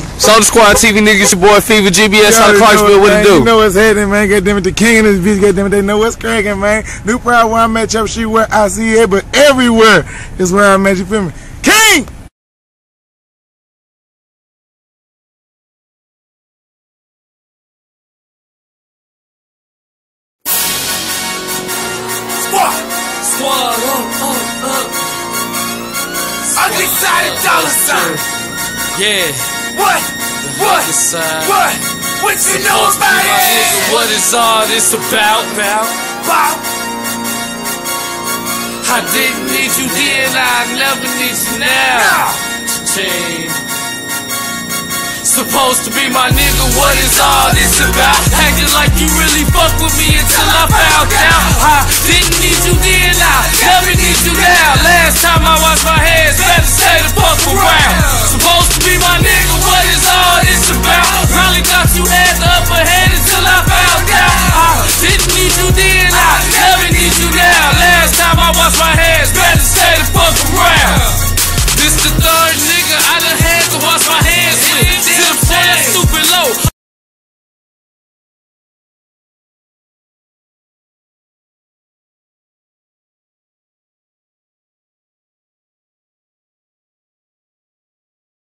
Soldja Squad TV niggas, your boy Feva GBS out of Clarksville. What it do? You know what's happening, man. Goddamn it, the king and his bitch. Goddamn it, they know what's cracking, man. New Pride where I'm at, Chop Street where I see it, but everywhere is where I'm at. You feel me? King. Squad, squad, uh, uh, uh. up, up, up. Ugly side dollar sign. Yeah. What? What? Ugly. Uh, what? What you know Supposed to be about it? what is all this about? Bow, bow. I didn't need you then, I never need you now. Now. Change. Supposed to be my nigga, what is all this about?